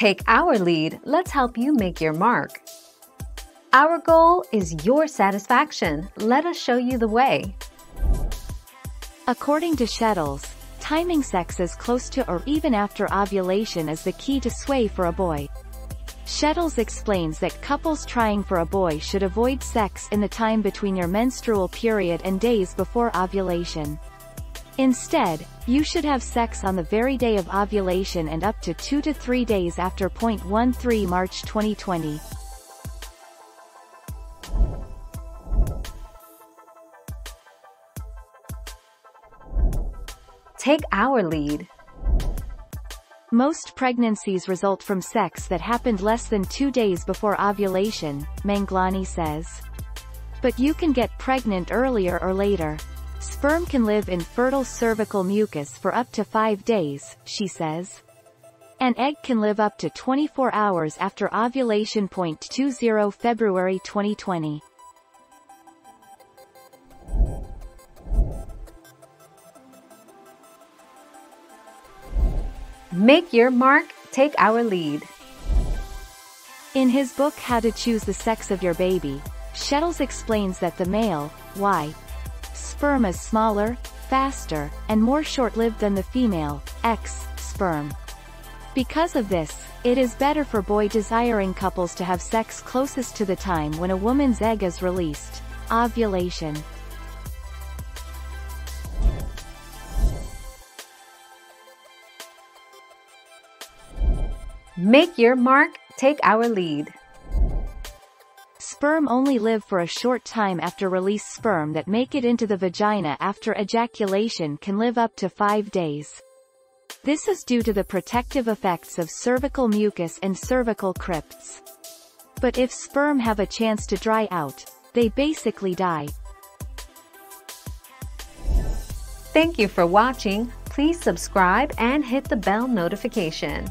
Take our lead, let's help you make your mark. Our goal is your satisfaction. Let us show you the way. According to Shettles, timing sex as close to or even after ovulation is the key to sway for a boy. Shettles explains that couples trying for a boy should avoid sex in the time between your menstrual period and days before ovulation. Instead, you should have sex on the very day of ovulation and up to 2 to 3 days after. 13 March 2020. Take our lead. Most pregnancies result from sex that happened less than two days before ovulation, Manglani says. But you can get pregnant earlier or later. Sperm can live in fertile cervical mucus for up to five days, she says. An egg can live up to 24 hours after ovulation. 20 February 2020. Make your mark, take our lead. In his book How to Choose the Sex of Your Baby, Shettles explains that the male, Y, sperm is smaller, faster, and more short-lived than the female, X, sperm. Because of this, it is better for boy-desiring couples to have sex closest to the time when a woman's egg is released, ovulation. Make your mark, take our lead. Sperm only live for a short time after release sperm that make it into the vagina after ejaculation can live up to five days. This is due to the protective effects of cervical mucus and cervical crypts. But if sperm have a chance to dry out, they basically die. Thank you for watching. Please subscribe and hit the bell notification.